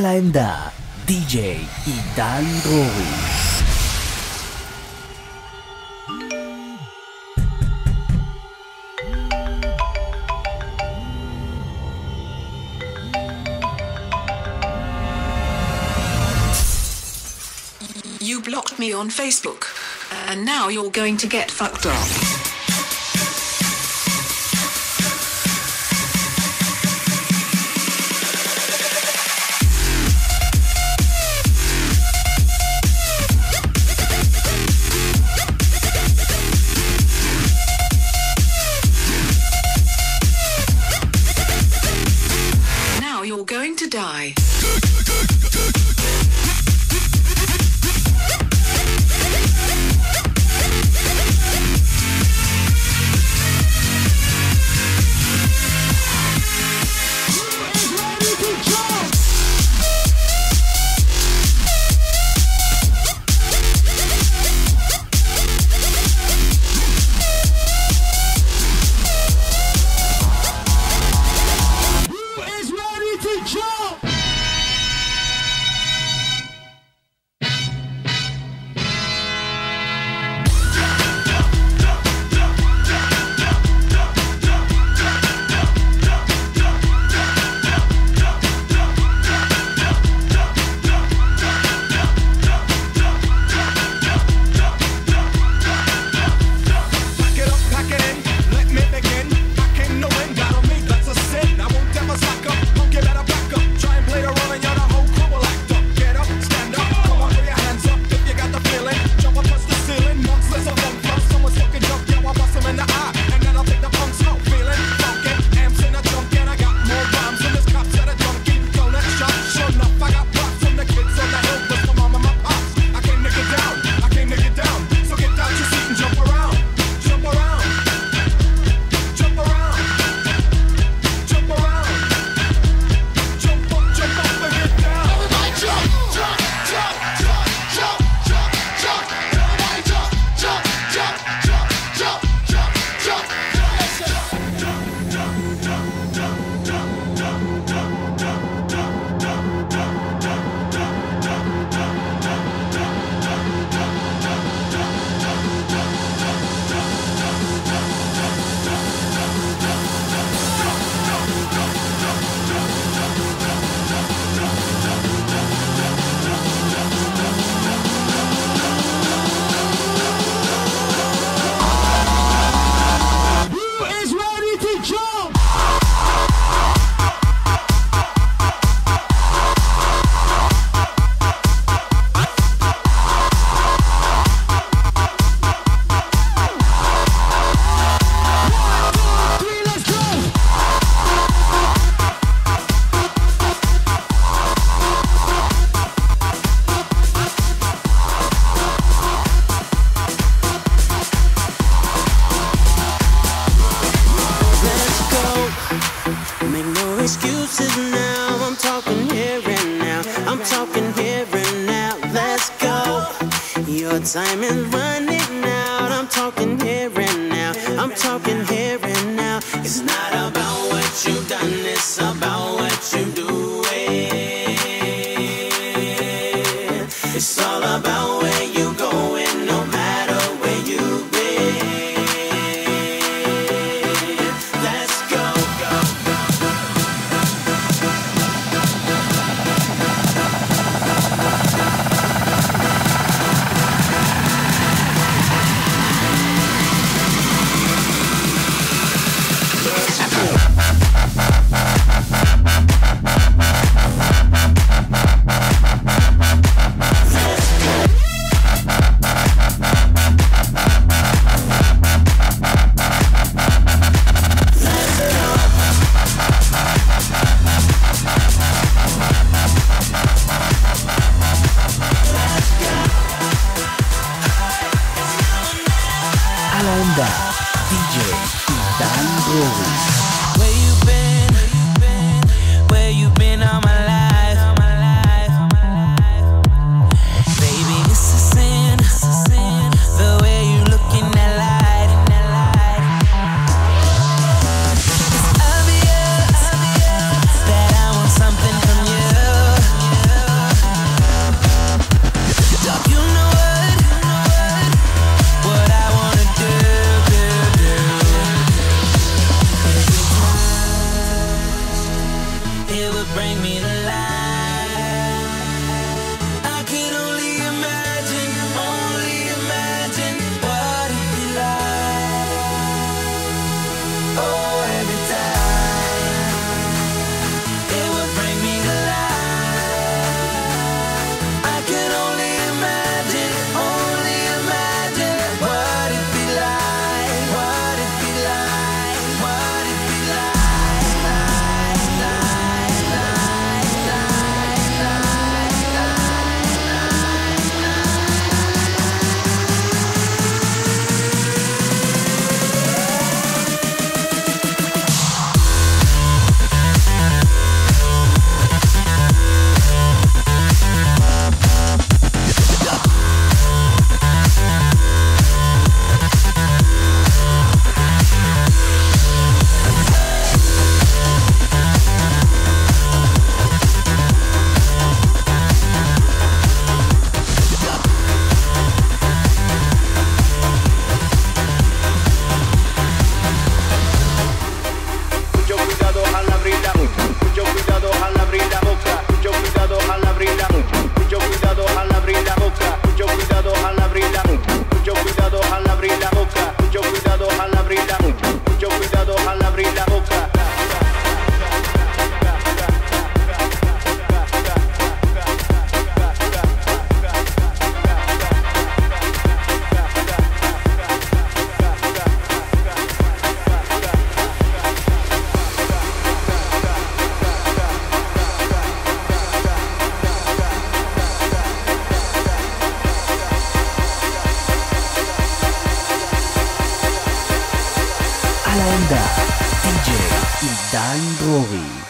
ala enda DJ Idan Drori. You blocked me on Facebook, and now you're going to get fucked up. Talking here and now. Let's go. Your time is running out. I'm talking here and now. I'm talking here and now. It's not about what you've done, it's about what. על העמדה, די.ג'יי עידן דרורי.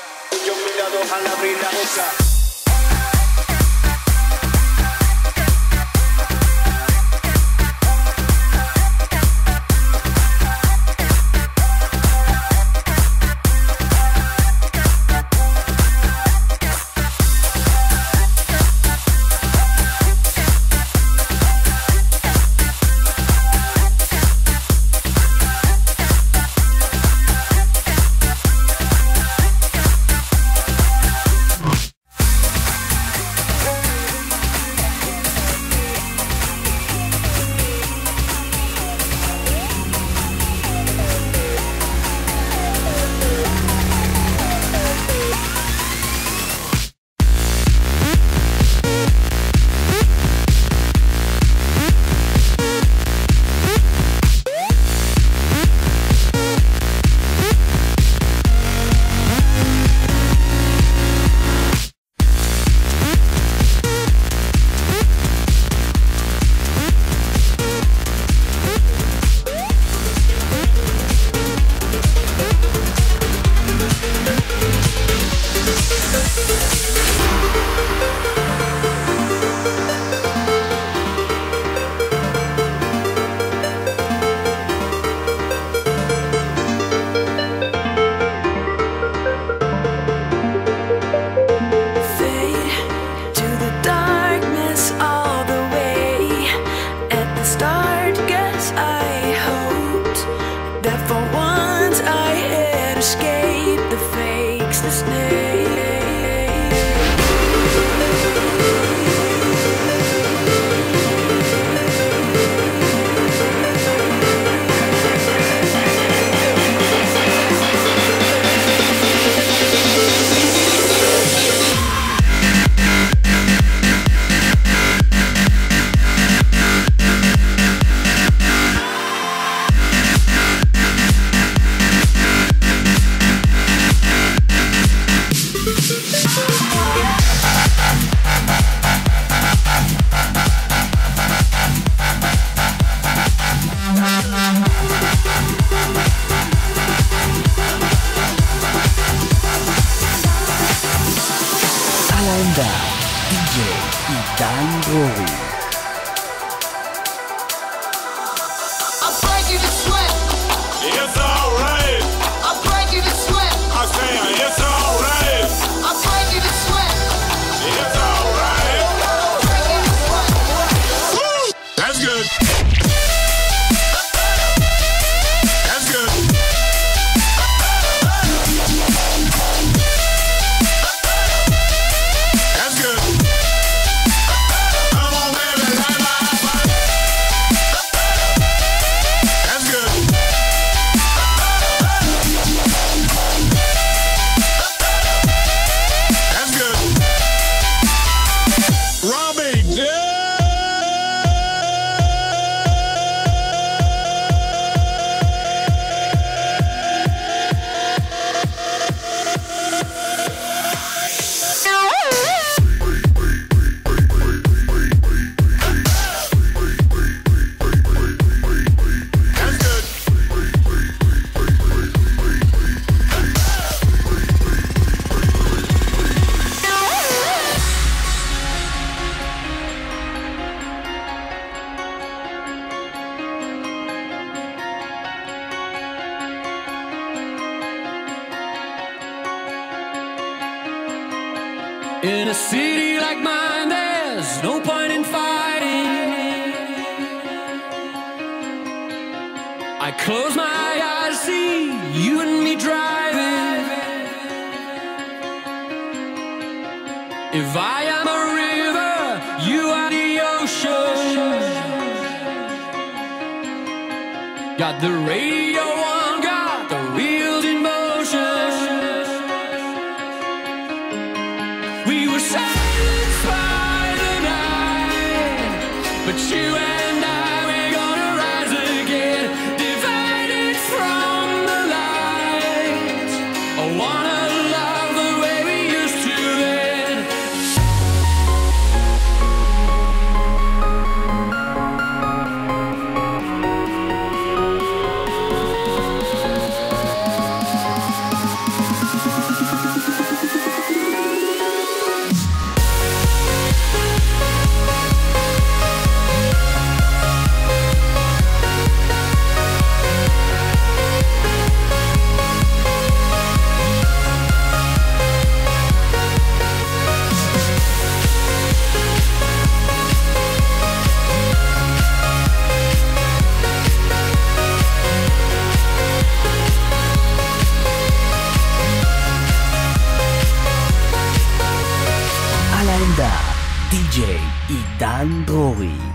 y glory. In a city like mine, there's no point in fighting. I close my eyes, see you and me driving. If I am a river, you are the ocean. Got the radio but you Idan Drori.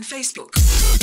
on Facebook.